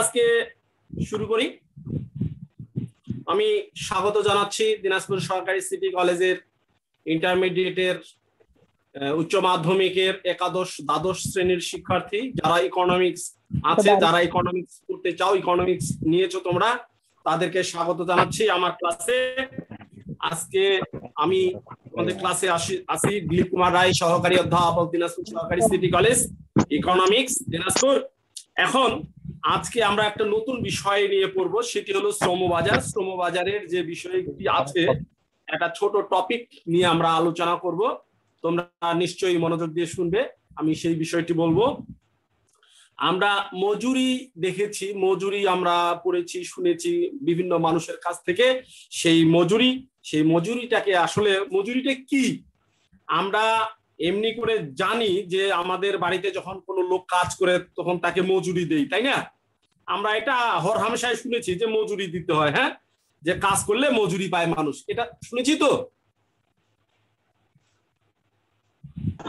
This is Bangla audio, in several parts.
আজকে শুরু করি। আমি স্বাগত জানাচ্ছি দিনাজপুর সরকারি সিটি কলেজের ইন্টারমিডিয়েটের উচ্চ মাধ্যমিকের একাদশ দ্বাদশ শ্রেণির শিক্ষার্থী যারা ইকোনমিক্স আছে যারা ইকোনমিক্স করতে চাও ইকোনমিক্স নিয়েছো তোমরা তাদেরকে স্বাগত জানাচ্ছি আমার ক্লাসে। আজকে আমি আমাদের ক্লাসে আসি দিলীপ কুমার রায় সহকারী অধ্যাপক দিনাজপুর সরকারি সিটি কলেজ ইকোনমিক্স দিনাজপুর। এখন আজকে আমরা একটা নতুন বিষয় নিয়ে পড়ব, সেটি হলো শ্রমবাজার। শ্রমবাজারের যে বিষয়টি আছে, একটা ছোট টপিক নিয়ে আমরা আলোচনা করব। তোমরা নিশ্চয়ই মনোযোগ দিয়ে শুনবে, আমি সেই বিষয়টি বলব। আমরা মজুরি দেখেছি, মজুরি আমরা পড়েছি, শুনেছি বিভিন্ন মানুষের কাছ থেকে সেই মজুরি। সেই মজুরিটাকে আসলে, মজুরিটা কি? আমরা এমনি করে জানি যে আমাদের বাড়িতে যখন কোনো লোক কাজ করে, তখন তাকে মজুরি দেই, তাই না? আমরা এটা হর হামেশায় শুনেছি যে মজুরি দিতে হয় হ্যাঁ? যে কাজ করলে মজুরি পায় মানুষ। এটা শুনেছি তো?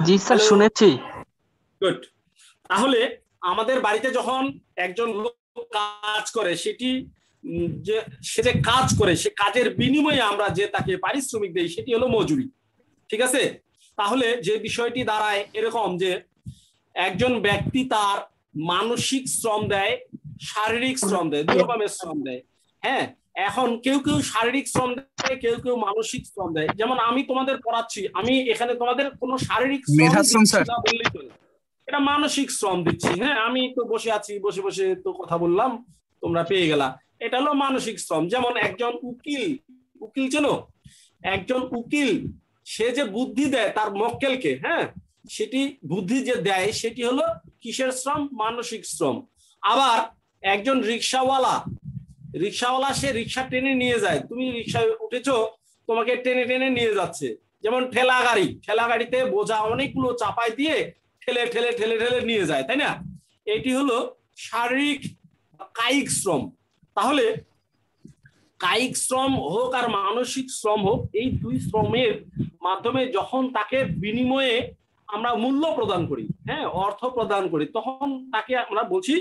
জি স্যার শুনেছি। গুড তাহলে আমাদের বাড়িতে যখন একজন লোক কাজ করে সেটি যে সে যে কাজ করে সে কাজের বিনিময়ে আমরা যে তাকে পারিশ্রমিক দেই সেটি হলো মজুরি। ঠিক আছে? তাহলে যে বিষয়টি দাঁড়ায় এরকম যে একজন ব্যক্তি তার মানসিক শ্রম দেয় শারীরিক শ্রম দেয় দুই রকমের শ্রম দেয়। হ্যাঁ এখন কেউ কেউ শারীরিক শ্রম দেয় কেউ কেউ মানসিক শ্রম দেয়। যেমন আমি তোমাদের পড়াচ্ছি আমি এখানে তোমাদের কোনো শারীরিক শ্রম বললেই চলে। এটা মানসিক শ্রম দিচ্ছি। হ্যাঁ আমি তো বসে আছি বসে বসে তো কথা বললাম তোমরা পেয়ে গেলা। এটা হলো মানসিক শ্রম। যেমন একজন উকিল উকিল চেনো? একজন উকিল সে যে বুদ্ধি দেয় তার মক্কেলকে হ্যাঁ সেটি বুদ্ধি যে দেয় সেটি হলো কিসের শ্রম? মানসিক শ্রম। আবার একজন রিক্সাওয়ালা রিক্সাওয়ালা সে রিক্সা টেনে নিয়ে যায়। তুমি রিক্সায় উঠেছো, তোমাকে টেনে টেনে নিয়ে যাচ্ছে। যেমন ঠেলা গাড়ি, ঠেলা গাড়িতে বোঝা অনেকগুলো চাপাই দিয়ে ঠেলে ঠেলে ঠেলে ঠেলে নিয়ে যায়, তাই না? এটি হলো শারীরিক কায়িক শ্রম। তাহলে কায়িক শ্রম হোক আর মানসিক শ্রম হোক, এই দুই শ্রমের মাধ্যমে যখন তাকে বিনিময়ে আমরা মূল্য প্রদান করি হ্যাঁ অর্থ প্রদান করি, তখন তাকে আমরা বলছি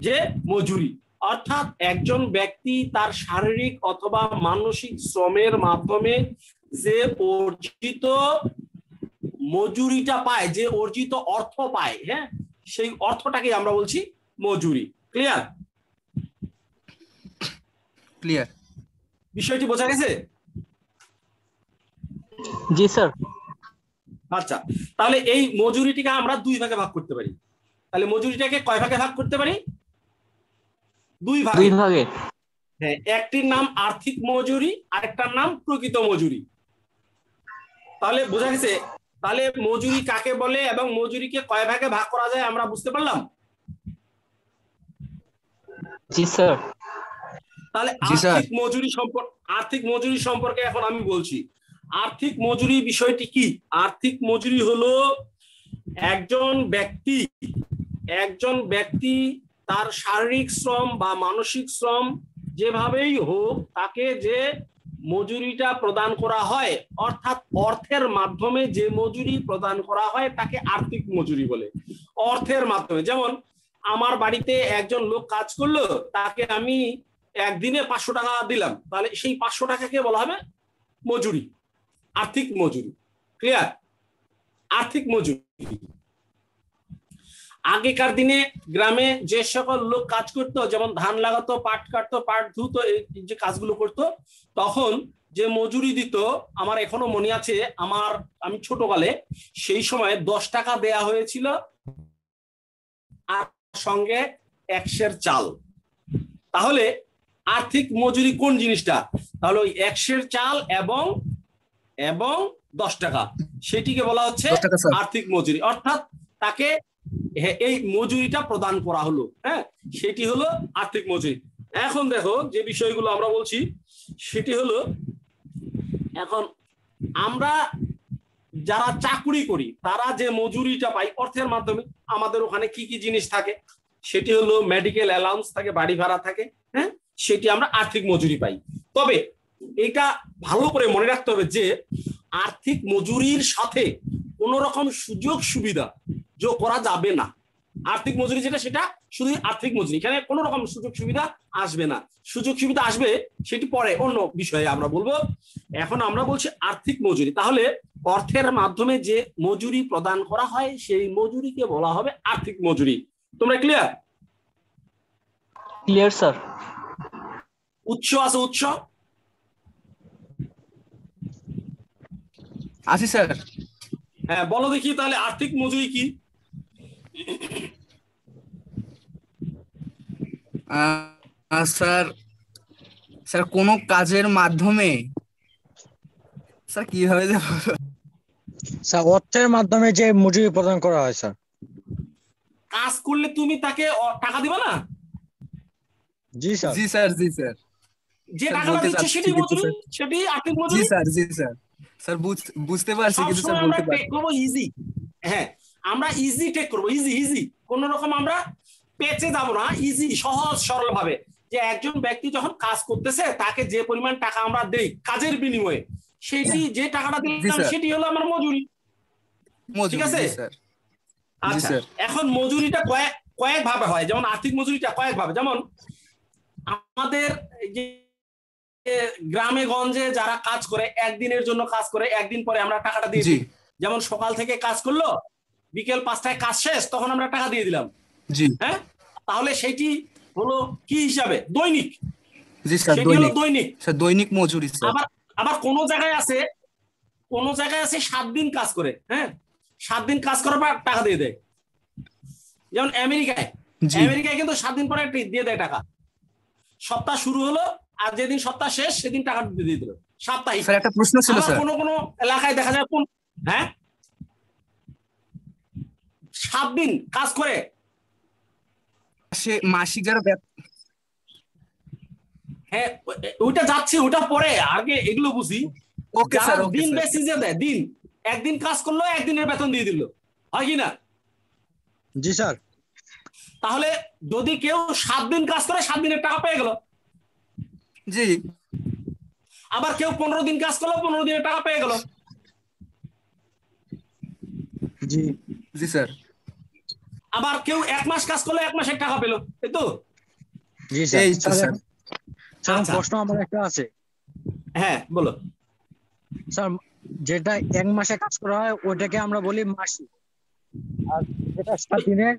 যে মজুরি। অর্থাৎ একজন ব্যক্তি তার শারীরিক অথবা মানসিক শ্রমের মাধ্যমে যে অর্জিত মজুরিটা পায় যে অর্জিত অর্থ পায় হ্যাঁ? সেই অর্থটাকে আমরা বলছি মজুরি। ক্লিয়ার ক্লিয়ার বিষয়টি বোঝা গেছে? জি স্যার। আচ্ছা তাহলে এই মজুরিটিকে আমরা দুই ভাগে ভাগ করতে পারি। তাহলে মজুরিটাকে কয় ভাগে ভাগ করতে পারি? দুই ভাগে। দুই ভাগে। হ্যাঁ একটির নাম আর্থিক মজুরি আরেকটার নাম প্রকৃত মজুরি। তাহলে বোঝা গেছে? তাহলে মজুরি কাকে বলে এবং মজুরিকে কয় ভাগে ভাগ করা যায় আমরা বুঝতে পারলাম? জি স্যার। তাহলে আর্থিক মজুরি সম্পর্কে আর্থিক মজুরি সম্পর্কে এখন আমি বলছি। আর্থিক মজুরি বিষয়টি কি? আর্থিক মজুরি হলো একজন ব্যক্তি একজন ব্যক্তি তার শারীরিক শ্রম বা মানসিক শ্রম যেভাবেই হোক, তাকে যে মজুরিটা প্রদান করা হয়, অর্থাৎ অর্থের মাধ্যমে যে মজুরি প্রদান করা হয়, তাকে আর্থিক মজুরি বলে। অর্থের মাধ্যমে। যেমন, আমার বাড়িতে একজন লোক কাজ করল, তাকে আমি একদিনে পাঁচশো টাকা দিলাম। তাহলে সেই পাঁচশো টাকাকে বলা হবে মজুরি, আর্থিক মজুরি। ক্লিয়ার আর্থিক মজুরি। আগেকার দিনে গ্রামে যে সকল লোক কাজ করতো যেমন ধান লাগাতো পাট কাটতো পাট ধুতো এই যে কাজগুলো করতো তখন যে মজুরি দিত আমার এখনও মনে আছে আমার আমি ছোটকালে সেই সময় দশ টাকা দেয়া হয়েছিল আর সঙ্গে একশের চাল। তাহলে আর্থিক মজুরি কোন জিনিসটা? তাহলে ওই একশের চাল এবং এবং দশ টাকা। সেটিকে বলা হচ্ছে আর্থিক মজুরি। অর্থাৎ তাকে এই মজুরিটা প্রদান করা হলো হ্যাঁ? সেটি হলো আর্থিক মজুরি। এখন দেখো যে বিষয়গুলো আমরা বলছি, সেটি হলো, এখন আমরা যারা চাকুরি করি, তারা যে মজুরিটা পাই অর্থের মাধ্যমে, আমাদের ওখানে কি কি জিনিস থাকে? সেটি হলো মেডিকেল অ্যালাউন্স থাকে, বাড়ি ভাড়া থাকে হ্যাঁ? সেটি আমরা আর্থিক মজুরি পাই। তবে এটা ভালো করে মনে রাখতে হবে যে, আর্থিক মজুরির সাথে কোন রকম সুযোগ সুবিধা যোগ করা যাবে না। আর্থিক মজুরি যেটা সেটা শুধু আর্থিক মজুরি। এখানে কোনো রকম সুযোগ সুবিধা আসবে না। সুযোগ সুবিধা আসবে সেটি পরে অন্য বিষয়ে আমরা বলব। এখন আমরা বলছি আর্থিক মজুরি। তাহলে অর্থের মাধ্যমে যে মজুরি প্রদান করা হয় সেই মজুরিকে বলা হবে আর্থিক মজুরি। তোমরা ক্লিয়ার ক্লিয়ার স্যার উৎস আছে উৎস? আছে স্যার। হ্যাঁ বলো দেখি তাহলে আর্থিক মজুরি কি? স্যার স্যার কোনো কাজের মাধ্যমে? স্যার কীভাবে যে স্যার অর্থের মাধ্যমে যে মজুরি প্রদান করা হয় স্যার। কাজ করলে তুমি তাকে টাকা দিবে না? জি স্যার। জি স্যার জি স্যার। যে টাকাটা বলতে দিচ্ছে সেটি মজুরি। সেটি আর্থিক জি স্যার জি স্যার। স্যার বুঝতে পারছি কিন্তু স্যার বলতে পারছি। টেক ইজি হ্যাঁ আমরা ইজি টেক করব ইজি ইজি কোন রকম আমরা পেচে যাব না ইজি সহজ সরল ভাবে যে একজন ব্যক্তি যখন কাজ করতেছে তাকে যে পরিমাণ টাকা আমরা দেই কাজের বিনিময়ে সেটি যে টাকাটা দিলাম সেটি হলো আমার মজুরি। ঠিক আছে? আচ্ছা এখন মজুরিটা কয়েক কয়েক ভাবে হয় যেমন আর্থিক মজুরিটা কয়েক ভাবে যেমন আমাদের এই যে গ্রামে গঞ্জে যারা কাজ করে একদিনের জন্য কাজ করে একদিন পরে আমরা টাকাটা দিয়েছি যেমন সকাল থেকে কাজ করল বিকেল পাঁচটায় কাজ শেষ তখন আমরা টাকা দিয়ে দিলাম। জি। হ্যাঁ? তাহলে সেটি হলো কি হিসাবে? দৈনিক। জি স্যার দৈনিক। দৈনিক। স্যার দৈনিক মজুরি স্যার। আবার আবার কোন জায়গায় আছে কোন জায়গায় আছে সাত দিন কাজ করে হ্যাঁ? সাত দিন কাজ করার পর টাকা দিয়ে দেয়। যেমন আমেরিকায়। আমেরিকায় কিন্তু সাত দিন পরে দিয়ে দেয় টাকা। সপ্তাহ শুরু হলো আর যেদিন সপ্তাহ শেষ সেদিন টাকা দিয়ে দিল। সাপ্তাহিক। একটা প্রশ্ন ছিল স্যার। কোনো কোনো এলাকায় দেখা যায় কোন হ্যাঁ? সাত দিন কাজ করে। সে মাসিক হ্যাঁ ওইটা যাচ্ছে ওটা পরে আগে এগুলো বুঝি। ওকে স্যার দিন বেসিসে দেয় দিন। একদিন কাজ করল একদিনের বেতন দিয়ে দিল। হয় কি না? জি স্যার তাহলে যদি কেউ সাত দিন কাজ করে সাত দিনের টাকা পেয়ে গেল। জি। আবার কেউ পনেরো দিন কাজ করল পনেরো দিনের টাকা পেয়ে গেল। জি। জি স্যার আবার কেউ এক মাস কাজ করল এক মাসের টাকা পেল এই তো? জি স্যার এই তো স্যার। স্যার। স্যার, আচ্ছা। প্রশ্ন আমার একটা আছে। হ্যাঁ বলো। স্যার যেটা এক মাসে কাজ করা হয় ওটাকে আমরা বলি মাসিক। আর যেটা সাত দিনের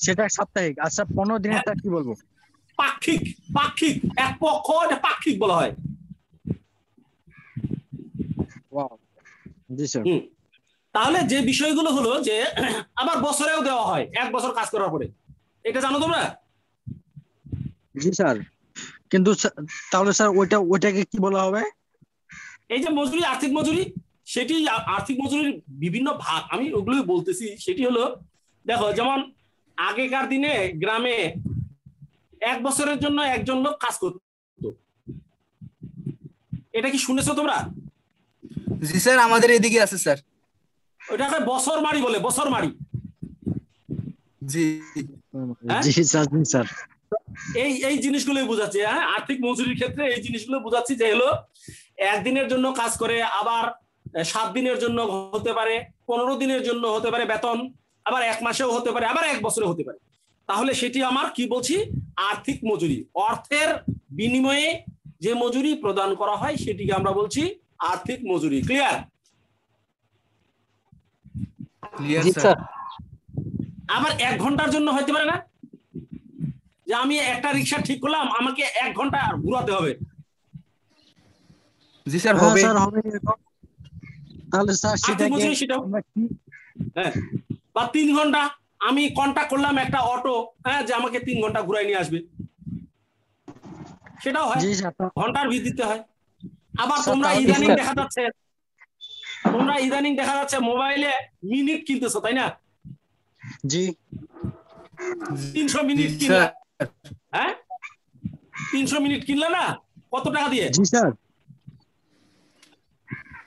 সেটা সাপ্তাহিক। আর স্যার পনেরো দিনেরটা কি বলব? পাক্ষিক পাক্ষিক। এক পক্ষ এটা পাক্ষিক বলা হয়। Wow. জি স্যার। তাহলে যে বিষয়গুলো হলো যে আবার বছরেও দেওয়া হয় এক বছর কাজ করার পরে। এটা জানো তোমরা? জি স্যার। কিন্তু তাহলে স্যার ওইটা ওইটাকে কি বলা হবে? এই যে মজুরি আর্থিক মজুরি সেটি আর্থিক মজুরির বিভিন্ন ভাগ। আমি ওগুলোই বলতেছি সেটি হলো দেখো যেমন আগেকার দিনে গ্রামে এক বছরের জন্য একজন লোক কাজ করত। এটা কি শুনেছো তোমরা? জি স্যার আমাদের এদিকে আছে স্যার। ওটাকে বছর মারি বলে বছর মারি জি। হ্যাঁ? জি স্যার এই এই জিনিসগুলোই বোঝাচ্ছি হ্যাঁ? আর্থিক মজুরির ক্ষেত্রে এই জিনিসগুলো বোঝাচ্ছি যে হলো একদিনের জন্য কাজ করে আবার সাত দিনের জন্য হতে পারে পনেরো দিনের জন্য হতে পারে বেতন আবার এক মাসেও হতে পারে আবার এক বছরে হতে পারে। তাহলে সেটি আমার কি বলছি? আর্থিক মজুরি। অর্থের বিনিময়ে যে মজুরি প্রদান করা হয় সেটিকে আমরা বলছি আর্থিক মজুরি। Clear clear sir sir. আবার এক ঘণ্টার জন্য হতে পারে না? যে আমি একটা রিক্সা ঠিক করলাম আমাকে এক ঘণ্টা ঘুরাতে হবে। জি স্যার হ্যাঁ হবে। স্যার হবে। তাহলে স্যার কি হ্যাঁ। বা তিন ঘণ্টা আমি কন্টাক্ট করলাম একটা অটো হ্যাঁ যে আমাকে তিন ঘণ্টা ঘুরাই নিয়ে আসবে। সেটাও হয়। জি স্যার তা- ঘণ্টার ভিত্তিতে হয়। আবার তোমরা ইদানিং দেখা যাচ্ছে তোমরা ইদানিং দেখা যাচ্ছে মোবাইলে মিনিট কিনতেছো তাই না? জি। তিনশো মিনিট কিনলা। হ্যাঁ? তিনশো মিনিট কিনলে না? কত টাকা দিয়ে? জি স্যার।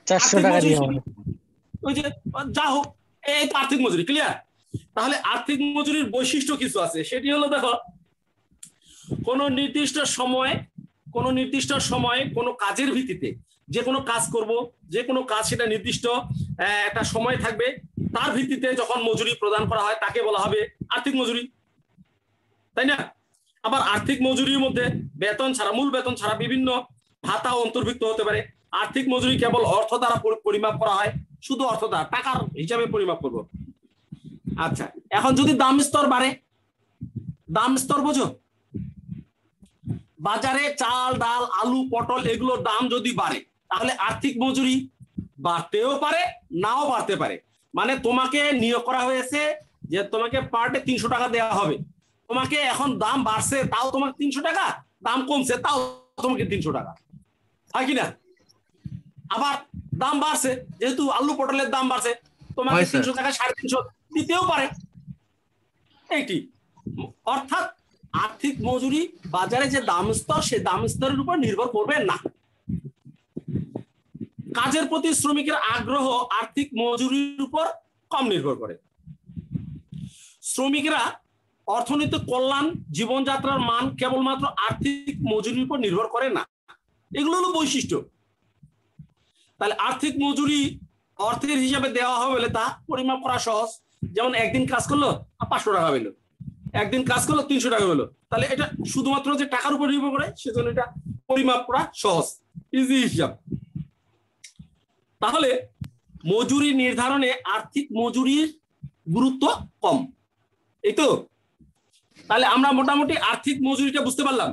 চারশো টাকা দিয়ে ওই যে যা হোক এই তো আর্থিক মজুরি ক্লিয়ার তাহলে আর্থিক মজুরির বৈশিষ্ট্য কিছু আছে। সেটি হলো দেখো কোন নির্দিষ্ট সময় কোন নির্দিষ্ট সময়ে কোন কাজের ভিত্তিতে যে কোনো কাজ করব, যে কোনো কাজ সেটা নির্দিষ্ট একটা সময় থাকবে। তার ভিত্তিতে যখন মজুরি প্রদান করা হয়, তাকে বলা হবে আর্থিক মজুরি। তাই না? আবার আর্থিক মজুরির মধ্যে বেতন ছাড়া, মূল বেতন ছাড়া বিভিন্ন ভাতা অন্তর্ভুক্ত হতে পারে। আর্থিক মজুরি কেবল অর্থ দ্বারা পরিমাপ করা হয়, শুধু অর্থ দ্বারা, টাকার হিসাবে পরিমাপ করব। আচ্ছা এখন যদি দাম স্তর বাড়ে, দাম স্তর বোঝো। বাজারে চাল, ডাল, আলু, পটল, এগুলোর দাম যদি বাড়ে তাহলে আর্থিক মজুরি বাড়তেও পারে নাও বাড়তে পারে। মানে তোমাকে নিয়োগ করা হয়েছে যে তোমাকে পার ডে তিনশো টাকা দেওয়া হবে। তোমাকে এখন দাম বাড়ছে তাও তোমাকে তিনশো টাকা দাম কমছে তাও তোমাকে তিনশো টাকা। হয় কি না আবার দাম বাড়ছে যেহেতু আলু পটলের দাম বাড়ছে তোমাকে তিনশো টাকা সাড়ে তিনশো দিতেও পারে। এইটি। অর্থাৎ আর্থিক মজুরি বাজারে যে দাম স্তর সে দাম স্তরের উপর নির্ভর করবে না। কাজের প্রতি শ্রমিকের আগ্রহ আর্থিক মজুরির উপর কম নির্ভর করে। শ্রমিকরা অর্থনৈতিক কল্যাণ, জীবনযাত্রার মান কেবলমাত্র আর্থিক মজুরির উপর নির্ভর করে না। এগুলো হলো বৈশিষ্ট্য। তাহলে আর্থিক মজুরি অর্থের হিসাবে দেওয়া হবে বলে তা পরিমাপ করা সহজ। যেমন একদিন কাজ করল পাঁচশো টাকা পেল। একদিন কাজ করল, তিনশো টাকা পেল। তাহলে এটা শুধুমাত্র যে টাকার উপর নির্ভর করে, সেজন্য এটা পরিমাপ করা সহজ। ইজি হিসাব। তাহলে মজুরি নির্ধারণে আর্থিক মজুরির গুরুত্ব কম। এই তো? তাহলে আমরা মোটামুটি আর্থিক মজুরিটা বুঝতে পারলাম?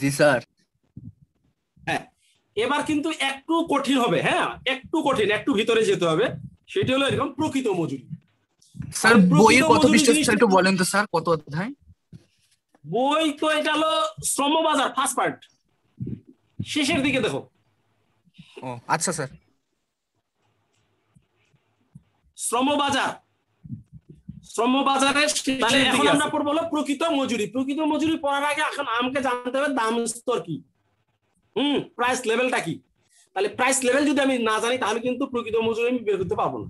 জি স্যার। হ্যাঁ এবার কিন্তু একটু কঠিন হবে হ্যাঁ? একটু কঠিন একটু ভিতরে যেতে হবে। সেটি হলো এরকম প্রকৃত মজুরি। স্যার কত পৃষ্ঠা একটু বলেন তো স্যার কত অধ্যায়? বই তো এটা হলো শ্রমবাজার ফার্স্ট পার্ট শেষের দিকে দেখো। ও আচ্ছা স্যার। শ্রমবাজার। শ্রমবাজারের তাহলে শেষের এখন আমরা পড়ব হলো প্রকৃত মজুরি। প্রকৃত মজুরি পড়ার আগে এখন আমাকে জানতে হবে দাম স্তর কি। হুম প্রাইস লেভেলটা কি। তাহলে প্রাইস লেভেল যদি আমি না জানি তাহলে কিন্তু প্রকৃত মজুরি আমি বের করতে পারব না।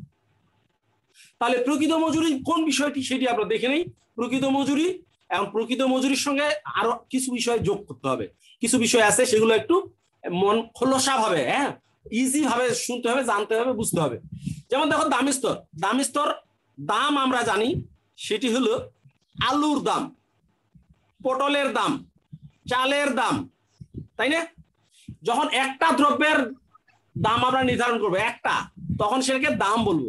তাহলে প্রকৃত মজুরি কোন বিষয়টি সেটি আমরা দেখে নেই। প্রকৃত মজুরি এবং প্রকৃত মজুরির সঙ্গে আরও কিছু বিষয় যোগ করতে হবে। কিছু বিষয় আছে সেগুলো একটু মন খোলসা ভাবে হ্যাঁ? ইজি ভাবে শুনতে হবে জানতে হবে বুঝতে হবে। যেমন দেখো দাম স্তর। দাম স্তর দাম আমরা জানি সেটি হলো আলুর দাম পটলের দাম চালের দাম তাই না? যখন একটা দ্রব্যের দাম আমরা নির্ধারণ করব একটা তখন সেটাকে দাম বলব।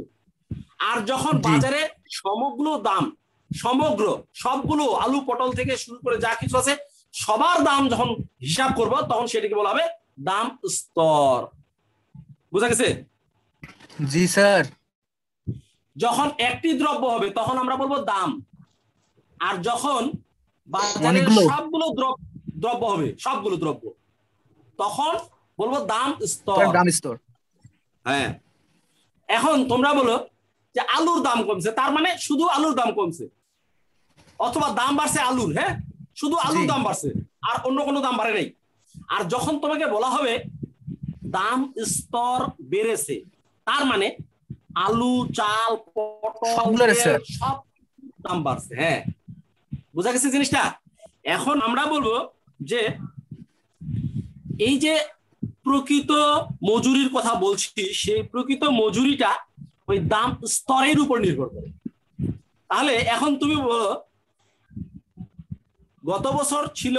আর যখন বাজারে সমগ্র দাম সমগ্র সবগুলো আলু পটল থেকে শুরু করে যা কিছু আছে সবার দাম যখন হিসাব করব তখন সেটাকে বলা হবে দাম স্তর। বুঝা গেছে? জি স্যার। যখন একটি দ্রব্য হবে তখন আমরা বলব দাম। আর যখন বাজারে সবগুলো দ্রব্য হবে সবগুলো দ্রব্য তখন বলব দাম স্তর। দাম স্তর। হ্যাঁ। এখন তোমরা বলো যে আলুর দাম কমছে তার মানে শুধু আলুর দাম কমছে অথবা দাম বাড়ছে আলুর হ্যাঁ? শুধু আলুর দাম বাড়ছে আর অন্য কোনো দাম বাড়ে নাই। আর যখন তোমাকে বলা হবে দাম স্তর বেড়েছে তার মানে আলু চাল পটল। সব দাম বাড়ছে হ্যাঁ। বোঝা গেছে জিনিসটা? এখন আমরা বলব যে এই যে প্রকৃত মজুরির কথা বলছি সেই প্রকৃত মজুরিটা ওই দাম স্তরের উপর নির্ভর করে। তাহলে এখন তুমি বলো গত বছর ছিল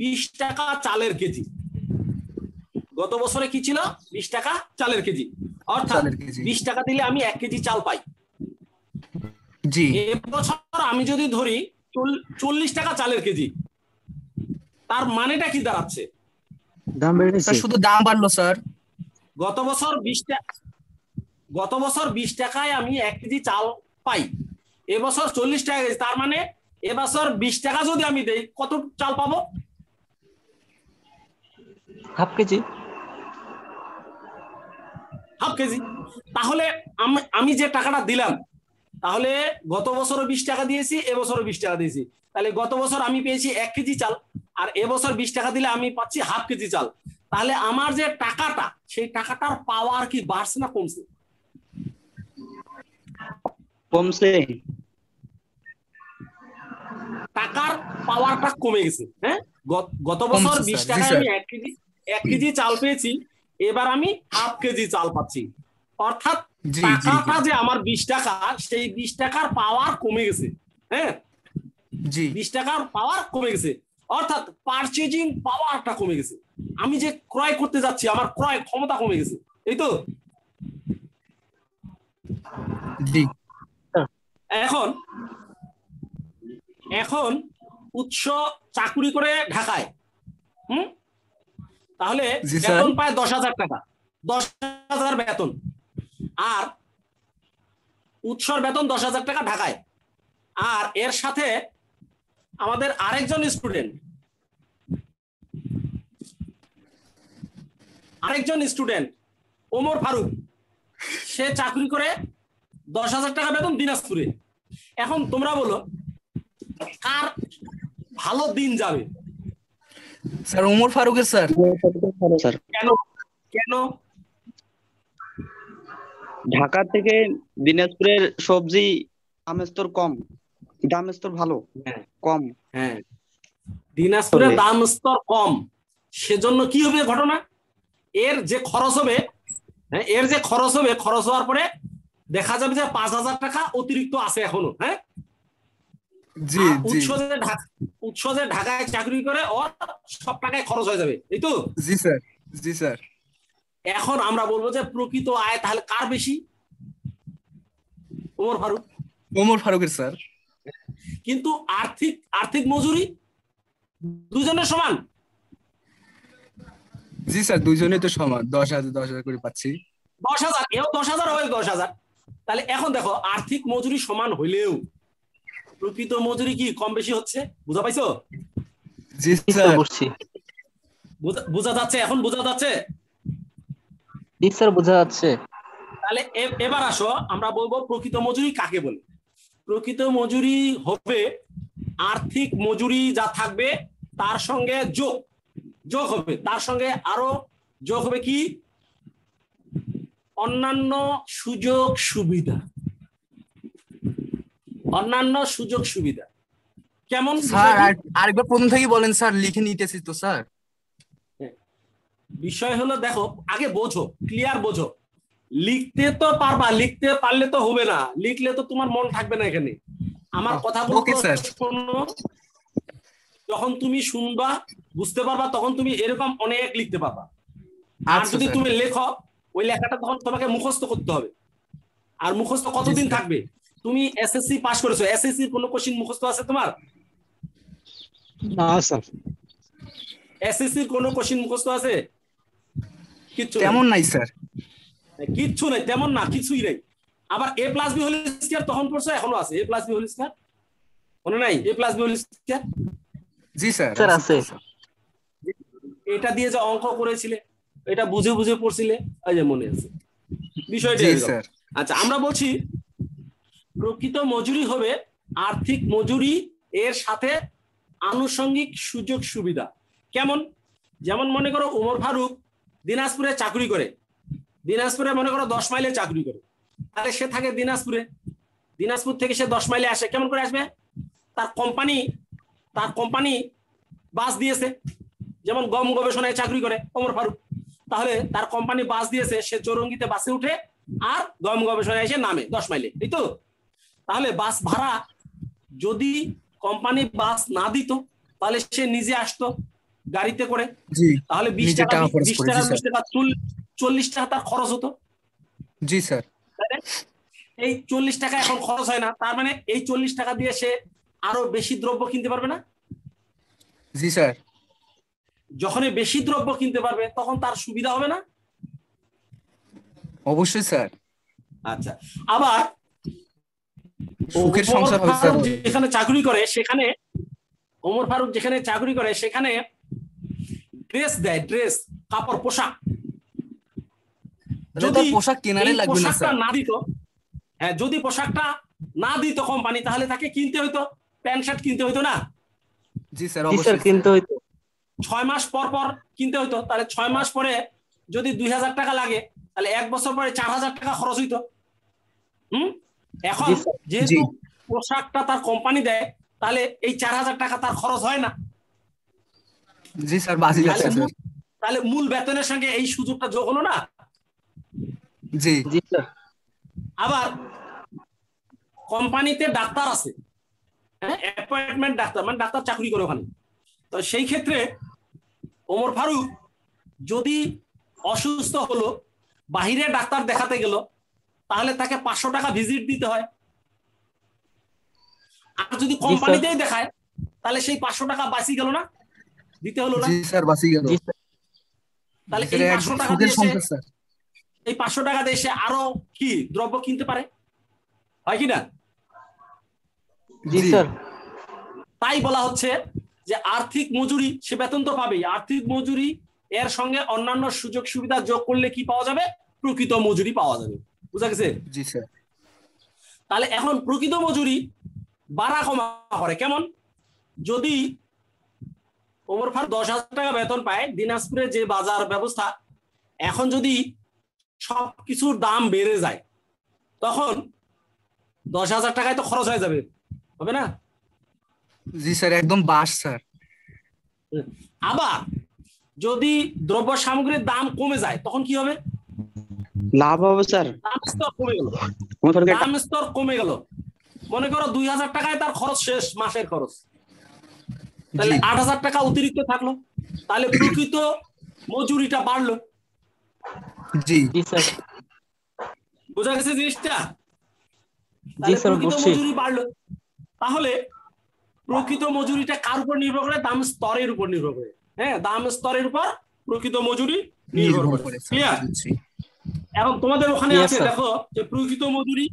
বিশ টাকা চালের কেজি। গত বছরে কি ছিল? বিশ টাকা চালের কেজি। অর্থাৎ বিশ টাকা দিলে আমি এক কেজি চাল পাই। জি। এবছর আমি যদি ধরি চল্লিশ টাকা চালের কেজি। তার মানেটা কি দাঁড়াচ্ছে? দাম বেড়েছে। শুধু দাম বাড়লো স্যার। গত বছর বিশ টাকা গত বছর বিশ টাকায় আমি এক কেজি চাল পাই। এবছর চল্লিশ টাকা কেজি। তার মানে এবছর বিশ টাকা যদি আমি দেই কত চাল পাবো? Half KG? Half KG. তাহলে আমি যে টাকাটা দিলাম তাহলে গত বছরও বিশ টাকা দিয়েছি এবছরও বিশ টাকা দিয়েছি। তাহলে গত বছর আমি পেয়েছি এক কেজি চাল আর এবছর বিশ টাকা দিলে আমি পাচ্ছি হাফ কেজি চাল। তাহলে আমার যে টাকাটা সেই টাকাটার পাওয়ার কি বাড়ছে না কমছে? কমছে। টাকার পাওয়ারটা কমে গেছে হ্যাঁ? গত- বছর বিশ টাকায় আমি এক কেজি এক কেজি চাল পেয়েছি। এবার আমি হাফ কেজি চাল পাচ্ছি। অর্থাৎ টাকাটা যে আমার বিশ টাকা সেই বিশ টাকার পাওয়ার কমে গেছে। হ্যাঁ? জি। বিশ টাকার পাওয়ার কমে গেছে। অর্থাৎ পারচেজিং পাওয়ারটা কমে গেছে। আমি যে ক্রয় করতে যাচ্ছি আমার ক্রয় ক্ষমতা কমে গেছে। এই তো? এখন এখন উৎস চাকুরি করে ঢাকায়। হুম? তাহলে বেতন পায় দশ হাজার টাকা। দশ হাজার বেতন। আর উৎসর বেতন দশ হাজার টাকা ঢাকায়। আর এর সাথে আমাদের আরেকজন স্টুডেন্ট আরেকজন স্টুডেন্ট ওমর ফারুক সে চাকরি করে দশ হাজার টাকা বেতন দিনাজপুরে। এখন তোমরা বলো কার ভালো দিন যাবে। স্যার ওমর ফারুকের স্যার। কেন? কেন? ঢাকা থেকে দিনাজপুরের সবজি আমেস্তর কম। দাম স্তর ভালো। হ্যাঁ। কম। হ্যাঁ। দিনাজপুরের তবে- দাম স্তর কম। সেজন্য কি হবে ঘটনা? এর যে খরচ হবে হ্যাঁ এর যে খরচ হবে খরচ হওয়ার পরে দেখা যাবে যে পাঁচ হাজার টাকা অতিরিক্ত আছে এখনও হ্যাঁ? জি জি। উৎস যে ঢাকায় চাকরি করে ওর সব টাকায় খরচ হয়ে যাবে এই তো? জি স্যার জি স্যার। এখন আমরা বলব যে প্রকৃত আয় তাহলে কার বেশি? ওমর ফারুক। ওমর ফারুকের স্যার। কিন্তু আর্থিক আর্থিক মজুরি দুজনের সমান? জি স্যার দুইজনে তো সমান। দশ হাজার দশ হাজার করে পাচ্ছি। দশ হাজার এও দশ হাজার হয় দশ হাজার। তাহলে এখন দেখো আর্থিক মজুরি সমান হইলেও প্রকৃত মজুরি কি কম বেশি হচ্ছে? বুঝা পাইছো? জি স্যার। বুঝছি। বুঝা- যাচ্ছে? এখন বুঝা যাচ্ছে? জি স্যার বোঝা যাচ্ছে। তাহলে এবার আসো আমরা বলব প্রকৃত মজুরি কাকে বলে? প্রকৃত মজুরি হবে আর্থিক মজুরি যা থাকবে তার সঙ্গে যোগ। যোগ হবে। তার সঙ্গে আরও যোগ হবে কি? অন্যান্য সুযোগ সুবিধা। অন্যান্য সুযোগ সুবিধা। কেমন স্যার আরেকবার প্রথম থেকেই বলেন স্যার লিখে নিতেছি তো স্যার। বিষয় হলো দেখো আগে বোঝো ক্লিয়ার বোঝো। লিখতে তো পারবা লিখতে পারলে তো হবে না। লিখলে তো তোমার মন থাকবে না এখানে। আমার কথা. যখন তুমি শুনবা বুঝতে পারবা তখন তুমি এরকম অনেক লিখতে পারবা। আর আচ্ছা যদি তুমি লেখো ওই লেখাটা তখন তোমাকে মুখস্থ করতে হবে। আর মুখস্থ কতদিন থাকবে? তুমি এসএসসি পাস করেছ। এসএসসি কোনো কোশ্চেন মুখস্থ আছে তোমার? না স্যার এসএসসির কোনো কোশ্চেন মুখস্থ আছে? কিচ্ছু নেই। তেমন নাই স্যার কিচ্ছু নাই তেমন না কিছুই নাই। আবার A plus B whole square তখন পড়ছো এখনও আছে। A plus B whole square মনে নাই? A plus B whole square G sir sir, আছে। এটা দিয়ে যে অঙ্ক করেছিলে এটা বুঝে বুঝে পড়ছিলে এই যে মনে আছে। বিষয়টা আচ্ছা আমরা বলছি প্রকৃত মজুরি হবে আর্থিক মজুরি এর সাথে আনুষঙ্গিক সুযোগ সুবিধা। কেমন? যেমন মনে করো ওমর ফারুক দিনাজপুরে চাকরি করে। দিনাজপুরে মনে করো দশ মাইলে চাকরি করে। তাহলে সে থাকে দিনাজপুরে। দিনাজপুর থেকে সে দশ মাইলে আসে। কেমন করে আসবে? তার কোম্পানি তার কোম্পানি বাস দিয়েছে। যেমন গম গবেষণায় চাকরি করে ওমর ফারুক। তাহলে তার কোম্পানি বাস দিয়েছে। সে চৌরঙ্গিতে বাসে উঠে আর গম গবেষণায় এসে নামে দশ মাইলে। এই তো? তাহলে বাস ভাড়া যদি কোম্পানি বাস না দিত তাহলে সে নিজে আসতো গাড়িতে করে। তাহলে বিশ টাকা বিশ টাকা বিশ টাকা চল্লিশ টাকা তার খরচ হতো। জি স্যার। এই চল্লিশ টাকা এখন খরচ হয় না তার মানে এই চল্লিশ টাকা দিয়ে সে আরও বেশি দ্রব্য কিনতে পারবে না? জি স্যার। যখনই বেশি দ্রব্য কিনতে পারবে তখন তার সুবিধা হবে না? অবশ্যই স্যার। আচ্ছা। আবার সুখের সংসার হবে যেখানে চাকরি করে সেখানে ওমর ফারুক যেখানে চাকরি করে সেখানে ড্রেস দেয় ড্রেস কাপড় পোশাক। তাহলে তার পোশাক কেনারে লাগবে না স্যার। না দিত হ্যাঁ যদি পোশাকটা না দিত কোম্পানি তাহলে তাকে কিনতে হইতো প্যান্ট শার্ট কিনতে হইতো না? জি স্যার জি স্যার। অবশ্যই কিনতে হইতো। ছয় মাস পর পর কিনতে হইতো তাহলে ছয় মাস পরে যদি দুই হাজার টাকা লাগে তাহলে এক বছর পরে চার হাজার টাকা খরচ হইতো। হুম? এখন যেহেতু পোশাকটা তার কোম্পানি দেয় তাহলে এই চার হাজার টাকা তার খরচ হয় না। জি স্যার বাজি তাহলে যাচ্ছে মূল- তাহলে মূল বেতনের সঙ্গে এই সুযোগটা যোগ হলো না? জি। জি স্যার। আবার কোম্পানিতে ডাক্তার আছে হ্যাঁ অ্যাপয়েন্টমেন্ট ডাক্তার মানে ডাক্তার চাকরি করে ওখানে। তো সেই ক্ষেত্রে ওমর ফারুক যদি অসুস্থ হলো বাহিরে ডাক্তার দেখাতে গেল তাহলে তাকে পাঁচশো টাকা ভিজিট দিতে হয়। আর যদি কোম্পানিতেই দেখায় তাহলে সেই পাঁচশো টাকা বাঁচি গেল না? দিতে হলো না? স্যার বাসি গেল। তাহলে এই পাঁচশো টাকা দিয়ে এই পাঁচশো টাকা দিয়ে সে আরও কি দ্রব্য কিনতে পারে? হয় কি না? তাই বলা হচ্ছে যে আর্থিক মজুরি সে বেতন তো পাবেই। আর্থিক মজুরি এর সঙ্গে অন্যান্য সুযোগ সুবিধা যোগ করলে কি পাওয়া যাবে? প্রকৃত মজুরি পাওয়া যাবে। বুঝা গেছে? জি স্যার। তাহলে এখন প্রকৃত মজুরি বাড়া কমা করে কেমন? যদি ওমর ফার দশ হাজার টাকা বেতন পায় দিনাজপুরে যে বাজার ব্যবস্থা এখন যদি সব কিছুর দাম বেড়ে যায় তখন দশ হাজার টাকায় তো খরচ হয়ে যাবে হবে না? জি স্যার একদম বাস স্যার। আবার যদি দ্রব্য সামগ্রীর দাম কমে যায় তখন কি হবে? লাভ হবে স্যার? দাম স্তর কমে গেল। ওমর ফারুক একটা- দাম স্তর কমে গেল। মনে করো দুই হাজার টাকায় তার খরচ শেষ মাসের খরচ। তাহলে আট হাজার টাকা অতিরিক্ত থাকল। তাহলে প্রকৃত মজুরিটা বাড়লো। জি। বোঝা গেছে জিনিসটা? জি তাহলে স্যার বুঝছি মজুরি বাড়লো। তাহলে প্রকৃত মজুরিটা কার উপর নির্ভর করে? দাম স্তরের উপর নির্ভর করে। হ্যাঁ দাম স্তরের উপর প্রকৃত মজুরি নির্ভর করে। Clear sir. এখন তোমাদের ওখানে আছে দেখো যে প্রকৃত মজুরি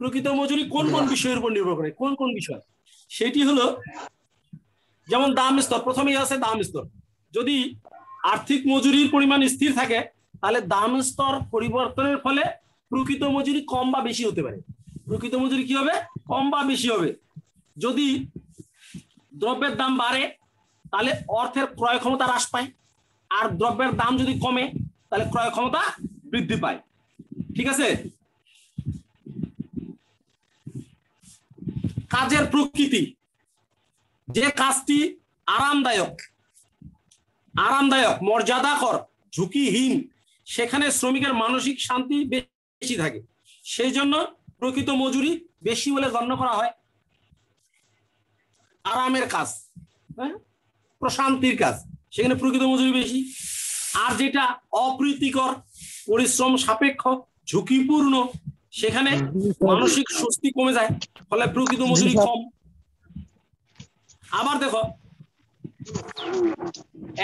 প্রকৃত মজুরি কোন কোন বিষয়ের উপর নির্ভর করে কোন কোন বিষয়? সেটি হলো যেমন দাম স্তর প্রথমেই আছে দাম স্তর। যদি আর্থিক মজুরির পরিমাণ স্থির থাকে তাহলে দাম স্তর পরিবর্তনের ফলে প্রকৃত মজুরি কম বা বেশি হতে পারে। প্রকৃত মজুরি কি হবে? কম বা বেশি হবে। যদি দ্রব্যের দাম বাড়ে তাহলে অর্থের ক্রয় ক্ষমতা হ্রাস পায়। আর দ্রব্যের দাম যদি কমে তাহলে ক্রয় ক্ষমতা বৃদ্ধি পায়। ঠিক আছে? কাজের প্রকৃতি। যে কাজটি আরামদায়ক আরামদায়ক, মর্যাদাকর, ঝুঁকিহীন, সেখানে শ্রমিকের মানসিক শান্তি বেশি থাকে। সেই জন্য প্রকৃত মজুরি বেশি বলে গণ্য করা হয়। আরামের কাজ হ্যাঁ? প্রশান্তির কাজ, সেখানে প্রকৃত মজুরি বেশি। আর যেটা অপ্রীতিকর পরিশ্রম সাপেক্ষ ঝুঁকিপূর্ণ সেখানে মানসিক স্বস্তি কমে যায় ফলে প্রকৃত মজুরি কম। আবার দেখো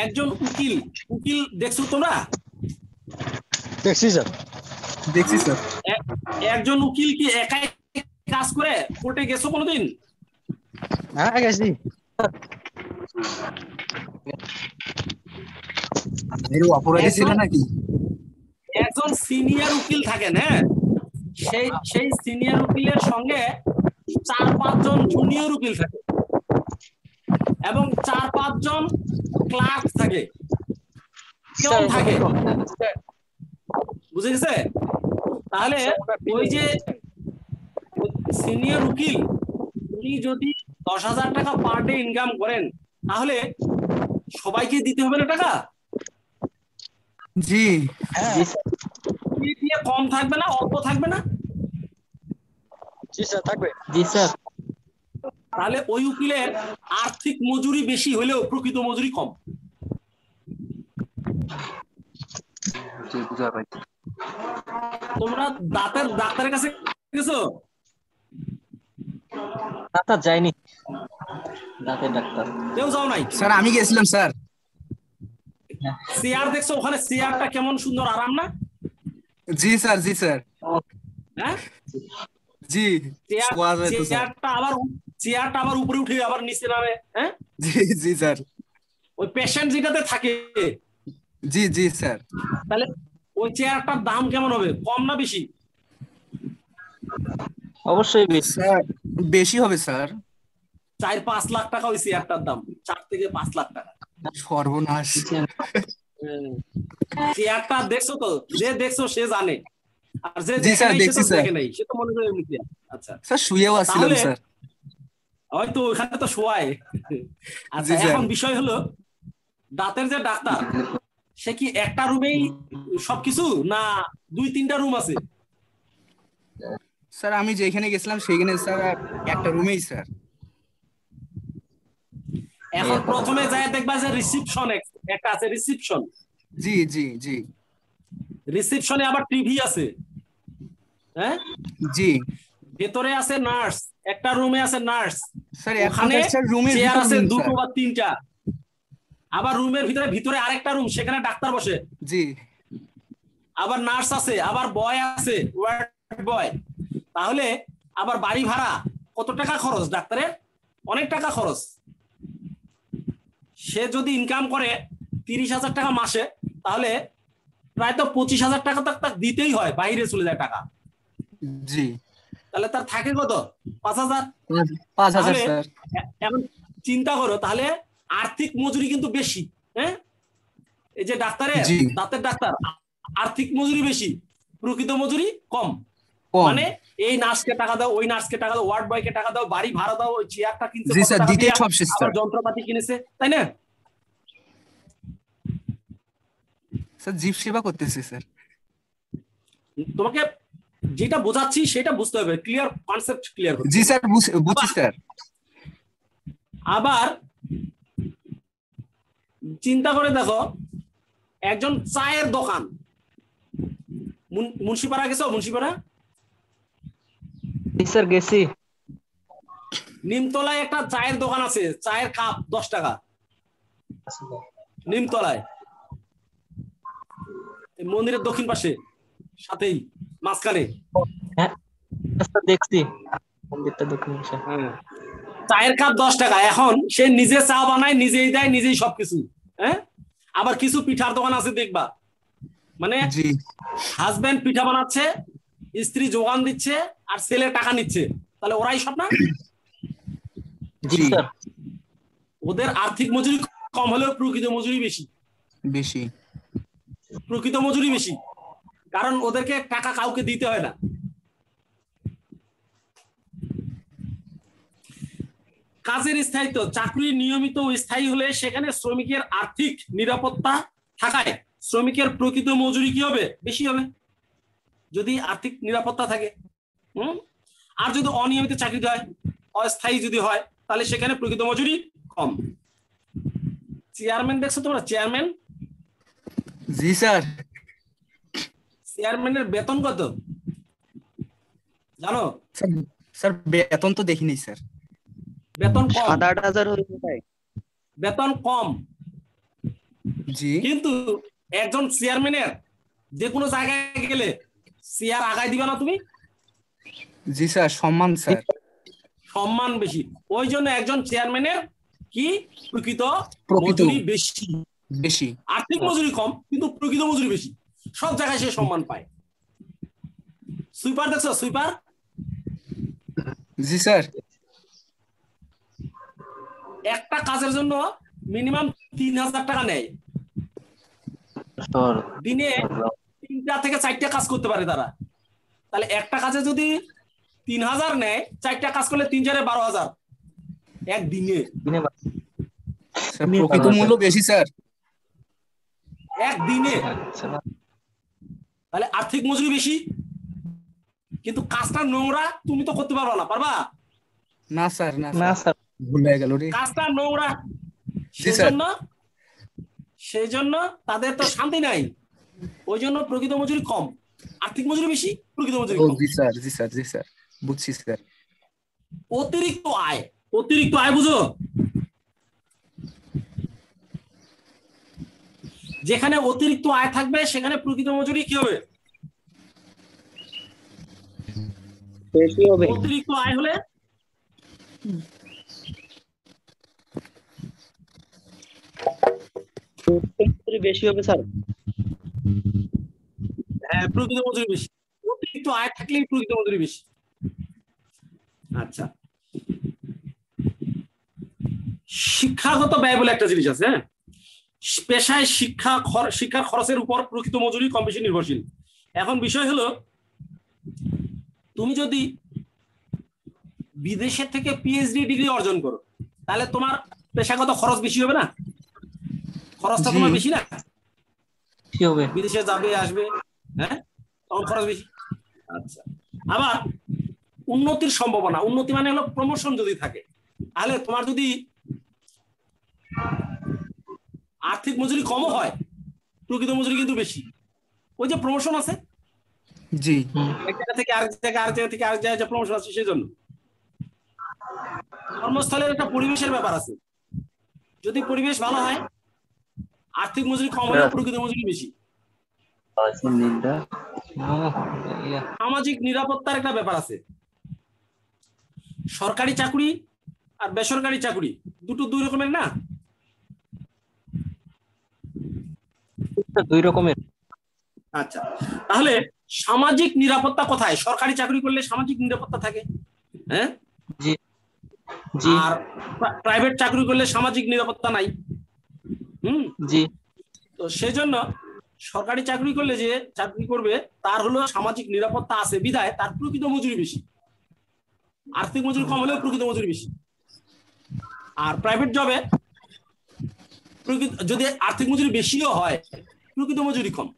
একজন উকিল উকিল দেখছ তোমরা? দেখছি স্যার। দেখছি স্যার। একজন উকিল কি একাই কাজ করে? কোর্টে গেছো কোনোদিন? হ্যাঁ গেছি। অপরাধী ছিল নাকি? একজন সিনিয়র উকিল থাকেন হ্যাঁ? সেই সেই সিনিয়র উকিলের সঙ্গে চার পাঁচজন জুনিয়র উকিল থাকে। এবং চার পাঁচজন ক্লার্ক থাকে। কেমন থাকে। বুঝে গেছে তাহলে ওই যে সিনিয়র উকিল উনি যদি দশ হাজার টাকা পার ডে ইনকাম করেন তাহলে সবাইকে দিতে হবে না টাকা? জি। দিয়ে কম থাকবে না অল্প থাকবে না? জি স্যার থাকবে। তাহলে ওই উকিলের আর্থিক মজুরি বেশি হলেও প্রকৃত মজুরি কম। জি তোমরা দাঁতের ডাক্তারের কাছে গেছো? ডাক্তার যায়নি। দাঁতের ডাক্তার। কেউ যাও নাই? স্যার আমি গেছিলাম স্যার। চেয়ার দেখছ ওখানে চেয়ারটা কেমন সুন্দর আরাম না? জি স্যার জি স্যার। হ্যাঁ? জি চেয়ারটা আবার চেয়ারটা আবার উপরে উঠে আবার নিচে নামে হ্যাঁ? জি জি স্যার। ওই পেশেন্ট যেটাতে থাকে। জি জি স্যার। তাহলে ওই চেয়ারটার দাম কেমন হবে? কম না বেশি? অবশ্যই বেশি। স্যার বেশি হবে স্যার। চার পাঁচ লাখ টাকা ওই চেয়ারটার দাম। চার থেকে পাঁচ লাখ টাকা। সর্বনাশ। চেয়ারটা দেখছ তো যে দেখছ সে জানে। আর যে জি স্যার, দেখছি স্যার। দেখে নাই সে তো মনে করে আচ্ছা। স্যার শুয়েও আসছিলাম স্যার। হয়তো ওখানে তো শোয়ায়। আচ্ছা এখন বিষয় হলো দাঁতের যে ডাক্তার সে কি একটা রুমেই সবকিছু না দুই তিনটা রুম আছে? স্যার আমি যেখানে গেছিলাম সেখানে স্যার একটা রুমেই স্যার। এখন প্রথমে যায় দেখবা যে রিসিপশন একটা আছে রিসিপশন জি জি জি। রিসিপশনে আবার টিভি আছে। হ্যাঁ? জি। ভেতরে আছে নার্স একটা রুমে আছে নার্স স্যার ওখানে চেয়ার আছে দুটো বা তিনটা। আবার রুমের ভিতরে ভিতরে আরেকটা রুম সেখানে ডাক্তার বসে। জি। আবার নার্স আছে আবার বয় আছে ওয়ার্ড বয় তাহলে আবার বাড়ি ভাড়া কত টাকা খরচ ডাক্তারের? অনেক টাকা খরচ। সে যদি ইনকাম করে তিরিশ হাজার টাকা মাসে তাহলে প্রায় তো পঁচিশ হাজার টাকা তো তার দিতেই হয় বাইরে চলে যায় টাকা। জি। তাহলে তার থাকে কত? পাঁচ হাজার? পাঁচ হাজার এখন চিন্তা করো তাহলে আর্থিক মজুরি কিন্তু বেশি হ্যাঁ? এই যে ডাক্তারের দাঁতের ডাক্তার আর্থিক মজুরি বেশি প্রকৃত মজুরি কম। মানে এই নার্সকে টাকা দাও ওই নার্সকে টাকা দাও ওয়ার্ড বয়কে টাকা দাও বাড়ি ভাড়া দাও ওই চেয়ারটা স্যার। যন্ত্রপাতি কিনেছে তাই না? স্যার জীব সেবা করতেছি স্যার। তোমাকে যেটা বোঝাচ্ছি সেটা বুঝতে হবে। ক্লিয়ার কনসেপ্ট ক্লিয়ার জি স্যার বুঝছি স্যার। আবার চিন্তা করে দেখো একজন চায়ের দোকান। মুন্সিপাড়া গেছো? মুন্সিপাড়া? স্যার গেছি। নিমতলায় একটা চায়ের দোকান আছে। চায়ের কাপ দশ টাকা। নিমতলায়। এই মন্দিরের দক্ষিণ পাশে সাথেই মাঝখানে। দেখছি। মন্দিরটা দক্ষিণ পাশে। হ্যাঁ। চায়ের কাপ দশ টাকা। এখন সে নিজে চা বানায় নিজেই দেয় নিজেই সবকিছু। হ্যাঁ? আবার কিছু পিঠার দোকান আছে দেখবা। মানে হাজবেন্ড পিঠা বানাচ্ছে স্ত্রী যোগান দিচ্ছে আর ছেলে টাকা নিচ্ছে। তাহলে ওরাই সব না? ওদের আর্থিক মজুরি কম হলেও প্রকৃত মজুরি বেশি। বেশি। প্রকৃত মজুরি বেশি। কারণ ওদেরকে টাকা কাউকে দিতে হয় না। কাজের স্থায়িত্ব, চাকরি নিয়মিত স্থায়ী হলে সেখানে শ্রমিকের আর্থিক নিরাপত্তা থাকায় শ্রমিকের প্রকৃত মজুরি কি হবে? বেশি হবে। যদি আর্থিক নিরাপত্তা থাকে, হম? আর যদি অনিয়মিত চাকরি হয়, অস্থায়ী যদি হয়, তাহলে সেখানে প্রকৃত মজুরি কম। চেয়ারম্যান দেখছ তোমরা? চেয়ারম্যান জি স্যার। চেয়ারম্যানের বেতন কত? জানো? স্যার বেতন তো দেখিনি স্যার। বেতন কম। সাত আট হাজার হয়ে বেতন কম। জি। কিন্তু একজন চেয়ারম্যানের যে কোনো জায়গায় গেলে চেয়ার আগায় দিবে না তুমি? জি স্যার সম্মান স্যার। সম্মান বেশি। ওই জন্য একজন চেয়ারম্যানের কি? প্রকৃত প্রকৃত। মজুরি বেশি। বেশি। আর্থিক মজুরি কম কিন্তু প্রকৃত মজুরি বেশি। সব জায়গায় সে সম্মান পায়। সুইপার দেখছ? সুইপার? জি স্যার। একটা কাজের জন্য মিনিমাম তিন হাজার টাকা নেয়। দিনে তিনটা থেকে চারটা কাজ করতে পারে তারা। তাহলে একটা কাজে যদি তিন হাজার নেয় চারটা কাজ করলে তিন চারে বারো হাজার। এক দিনে। দিনে প্রকৃত মূল্য বেশি স্যার। এক দিনে স্যার তাহলে আর্থিক মজুরি বেশি কিন্তু কাজটা নোংরা তুমি তো করতে পারবা না পারবা? না স্যার না স্যার। ভুল হয়ে গেল রে। কাজটা নোংরা। জি, স্যার। সেজন্য সেই জন্য তাদের তো শান্তি নাই। ওই জন্য প্রকৃত মজুরি কম। আর্থিক মজুরি বেশি প্রকৃত মজুরি কম। জি স্যার জি স্যার জি স্যার। বুঝছি স্যার। অতিরিক্ত আয় অতিরিক্ত আয় বুঝো? যেখানে অতিরিক্ত আয় থাকবে সেখানে প্রকৃত মজুরি কি হবে? অতিরিক্ত আয় হলে? বেশি হবে স্যার। হ্যাঁ প্রকৃত মজুরি বেশি। অতিরিক্ত আয় থাকলেই প্রকৃত মজুরি বেশি। আচ্ছা। শিক্ষাগত ব্যয় বলে একটা জিনিস আছে হ্যাঁ? পেশায় শিক্ষা শিক্ষার খরচের উপর প্রকৃত মজুরি কম বেশি নির্ভরশীল। এখন বিষয় হলো তুমি যদি বিদেশের থেকে পিএইচডি ডিগ্রি অর্জন করো তাহলে তোমার পেশাগত খরচ বেশি হবে না? খরচটা তোমার বেশি না? কি হবে? বিদেশে যাবে আসবে হ্যাঁ? তখন খরচ বেশি। আচ্ছা। আবার উন্নতির সম্ভাবনা উন্নতি মানে হলো প্রমোশন যদি থাকে তাহলে তোমার যদি আর্থিক মজুরি কমও হয় প্রকৃত মজুরি কিন্তু বেশি। ওই যে প্রমোশন আছে? জি। এক জায়গা থেকে আরেক জায়গা আরেক জায়গা থেকে আরেক জায়গায় যে প্রমোশন আছে সেই জন্য কর্মস্থলের একটা পরিবেশের ব্যাপার আছে। যদি পরিবেশ ভালো হয় আর্থিক মজুরি কম হলে প্রকৃত মজুরি বেশি। সামাজিক নিরাপত্তার একটা ব্যাপার আছে। সরকারি চাকরি আর বেসরকারি চাকরি দুটো দুই রকমের না? দুই রকমের। আচ্ছা তাহলে সামাজিক নিরাপত্তা কোথায়? সরকারি চাকরি করলে সামাজিক নিরাপত্তা থাকে হ্যাঁ? জি জি। আর প্রাইভেট চাকরি করলে সামাজিক নিরাপত্তা নাই হুম? জি। তো সেজন্য সরকারি চাকরি করলে যে চাকরি করবে তার হলো সামাজিক নিরাপত্তা আছে বিধায় তার প্রকৃত মজুরি বেশি। আর্থিক মজুরি কম হলেও প্রকৃত মজুরি বেশি। আর প্রাইভেট জবে প্রকৃত যদি আর্থিক মজুরি বেশিও হয় প্রকৃত মজুরি কম।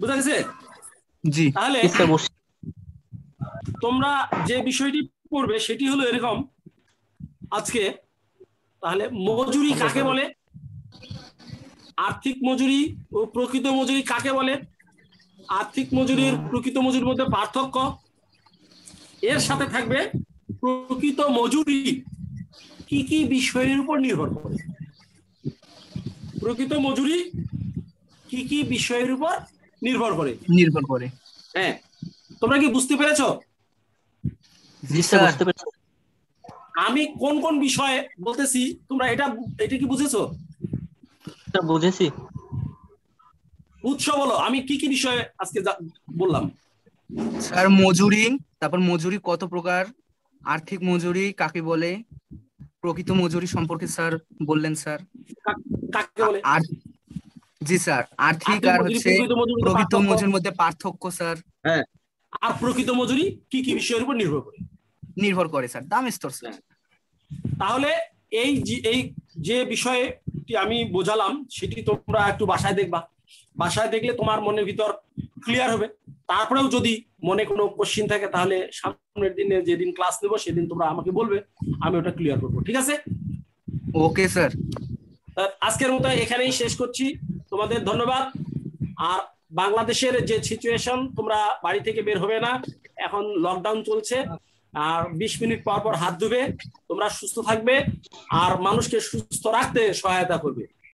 বুঝা গেছে? জি তাহলে। তোমরা যে বিষয়টি পড়বে সেটি হলো এরকম। আজকে তাহলে মজুরি কাকে বলে? আর্থিক মজুরি ও প্রকৃত মজুরি কাকে বলে? আর্থিক মজুরির প্রকৃত মজুরির মধ্যে পার্থক্য। এর সাথে থাকবে প্রকৃত মজুরি। কি কি বিষয়ের উপর নির্ভর করে? প্রকৃত মজুরি কি কি বিষয়ের উপর নির্ভর করে? নির্ভর করে। হ্যাঁ তোমরা কি বুঝতে পেরেছ? আমি কোন কোন বিষয়ে বলতেছি তোমরা এটা এটা কি বুঝেছ? বুঝেছি। উৎস বলো আমি কি কি বিষয়ে আজকে বললাম? স্যার মজুরি তারপর মজুরি কত প্রকার? আর্থিক মজুরি কাকে বলে? প্রকৃত মজুরি সম্পর্কে স্যার বললেন স্যার। কা- কাকে বলে? আর জি স্যার। আর্থিক আর মজুরি, হচ্ছে প্রকৃত মজুরির মধ্যে পার্থক্য? স্যার। আর প্রকৃত মজুরি কি কি বিষয়ের উপর নির্ভর করে? নির্ভর করে স্যার। দাম স্তর স্যার। তাহলে এই যে- এই যে বিষয়টি আমি বোঝালাম সেটি তোমরা একটু বাসায় দেখবা। বাসায় দেখলে তোমার মনের ভিতর ক্লিয়ার হবে। তারপরেও যদি মনে কোনো কোশ্চিন থাকে তাহলে সামনের দিনে যেদিন ক্লাস নেব সেদিন তোমরা আমাকে বলবে আমি ওটা ক্লিয়ার করব ঠিক আছে? ওকে স্যার আজকের মতো এখানেই শেষ করছি। তোমাদের ধন্যবাদ। আর বাংলাদেশের যে সিচুয়েশন তোমরা বাড়ি থেকে বের হবে না। এখন লকডাউন চলছে। আর বিশ মিনিট পর পর হাত ধুবে। তোমরা সুস্থ থাকবে। আর মানুষকে সুস্থ রাখতে সহায়তা করবে।